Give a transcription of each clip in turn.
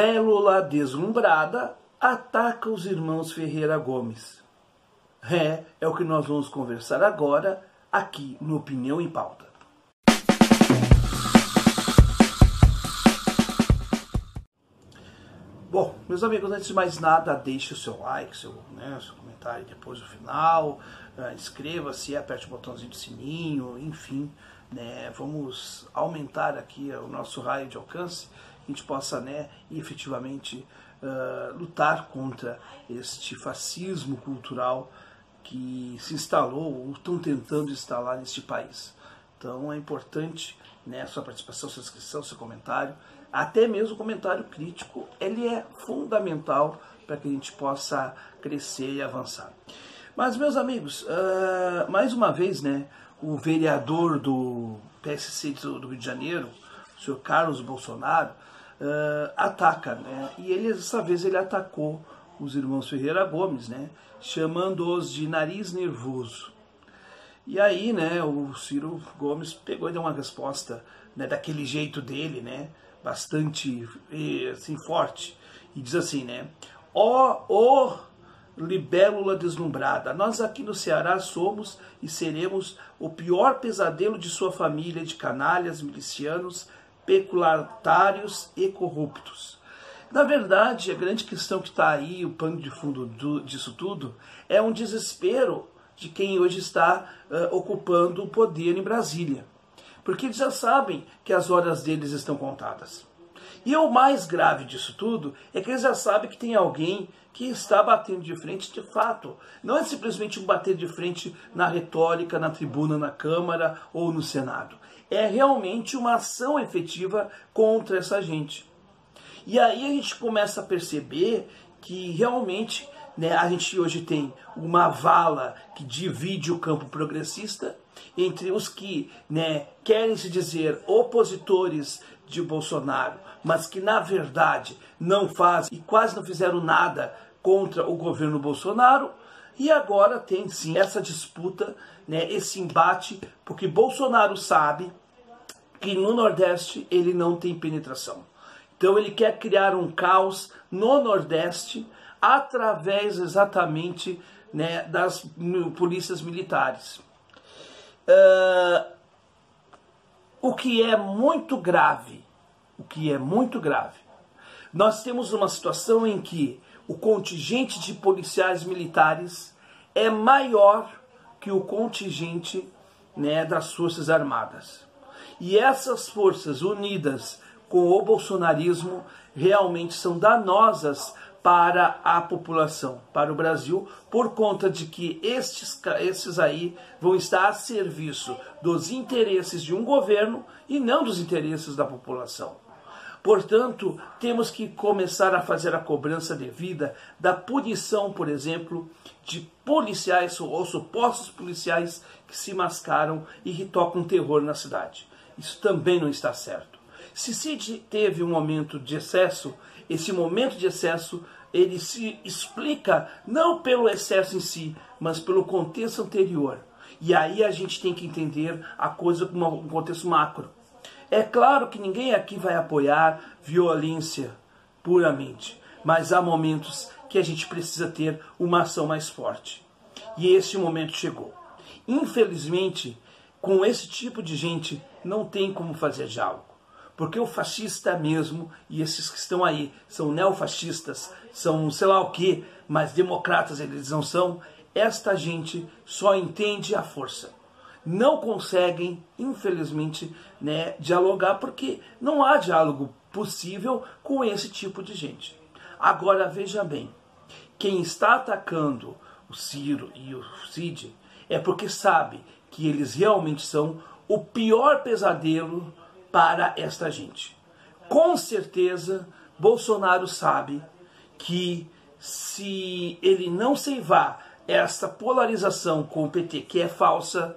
libélula deslumbrada ataca os irmãos Ferreira Gomes. É, é o que nós vamos conversar agora aqui no Opinião em Pauta. Bom, meus amigos, antes de mais nada, deixe o seu like, seu, né, seu comentário depois no final, uh, inscreva-se, aperte o botãozinho do sininho, enfim, né, vamos aumentar aqui o nosso raio de alcance, gente possa né, efetivamente uh, lutar contra este fascismo cultural que se instalou ou estão tentando instalar neste país. Então é importante né, sua participação, sua inscrição, seu comentário, até mesmo o comentário crítico, ele é fundamental para que a gente possa crescer e avançar. Mas, meus amigos, uh, mais uma vez, né, o vereador do PSC do Rio de Janeiro, senhor Carlos Bolsonaro, uh, ataca, né, e ele, dessa vez, ele atacou os irmãos Ferreira Gomes, né, chamando-os de nariz nervoso. E aí, né, o Ciro Gomes pegou e deu uma resposta né, daquele jeito dele, né, bastante assim, forte, e diz assim, né, ó, oh, oh, libélula deslumbrada, nós aqui no Ceará somos e seremos o pior pesadelo de sua família de canalhas, milicianos, peculatários e corruptos. Na verdade, a grande questão que está aí, o pano de fundo do, disso tudo, é um desespero de quem hoje está uh, ocupando o poder em Brasília. Porque eles já sabem que as horas deles estão contadas. E o mais grave disso tudo é que eles já sabem que tem alguém que está batendo de frente de fato. Não é simplesmente um bater de frente na retórica, na tribuna, na Câmara ou no Senado. É realmente uma ação efetiva contra essa gente. E aí a gente começa a perceber que realmente né, a gente hoje tem uma vala que divide o campo progressista entre os que né, querem se dizer opositores de Bolsonaro, mas que na verdade não fazem e quase não fizeram nada contra o governo Bolsonaro. E agora tem sim essa disputa, né, esse embate, porque Bolsonaro sabe que no Nordeste ele não tem penetração. Então ele quer criar um caos no Nordeste através exatamente né, das polícias militares. Uh, o que é muito grave, o que é muito grave, nós temos uma situação em que o contingente de policiais militares é maior que o contingente né, das Forças Armadas. E essas forças unidas com o bolsonarismo realmente são danosas para a população, para o Brasil, por conta de que estes, estes aí vão estar a serviço dos interesses de um governo e não dos interesses da população. Portanto, temos que começar a fazer a cobrança devida da punição, por exemplo, de policiais ou supostos policiais que se mascaram e que tocam terror na cidade. Isso também não está certo. Se Cid teve um momento de excesso, esse momento de excesso ele se explica não pelo excesso em si, mas pelo contexto anterior. E aí a gente tem que entender a coisa como um contexto macro. É claro que ninguém aqui vai apoiar violência puramente, mas há momentos que a gente precisa ter uma ação mais forte. E esse momento chegou. Infelizmente, com esse tipo de gente, não tem como fazer diálogo. Porque o fascista mesmo, e esses que estão aí, são neofascistas, são sei lá o que, mas democratas eles não são, esta gente só entende a força. Não conseguem, infelizmente, né, dialogar, porque não há diálogo possível com esse tipo de gente. Agora veja bem, quem está atacando o Ciro e o Cid é porque sabe que eles realmente são o pior pesadelo para esta gente. Com certeza, Bolsonaro sabe que se ele não seivar essa polarização com o PT, que é falsa,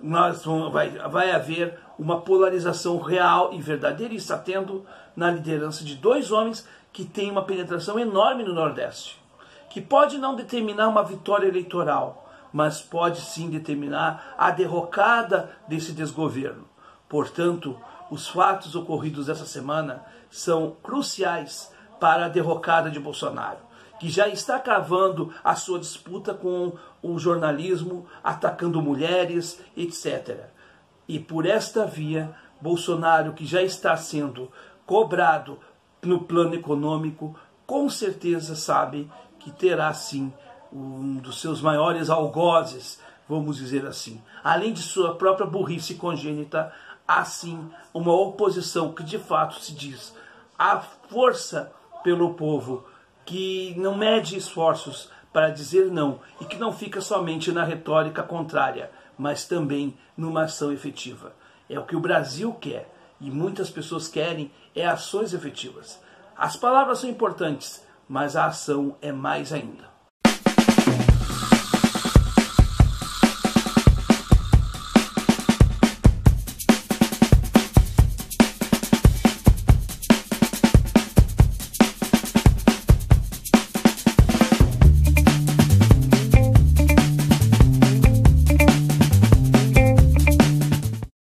nós vamos, vai, vai haver uma polarização real e verdadeira, e está tendo na liderança de dois homens que têm uma penetração enorme no Nordeste, que pode não determinar uma vitória eleitoral, mas pode sim determinar a derrocada desse desgoverno. Portanto, os fatos ocorridos essa semana são cruciais para a derrocada de Bolsonaro, que já está cavando a sua disputa com o jornalismo, atacando mulheres, etc. E por esta via, Bolsonaro, que já está sendo cobrado no plano econômico, com certeza sabe que terá sim um dos seus maiores algozes, vamos dizer assim. Além de sua própria burrice congênita, há sim uma oposição que de fato se diz a força pelo povo, que não mede esforços para dizer não e que não fica somente na retórica contrária, mas também numa ação efetiva. É o que o Brasil quer e muitas pessoas querem é ações efetivas. As palavras são importantes, mas a ação é mais ainda.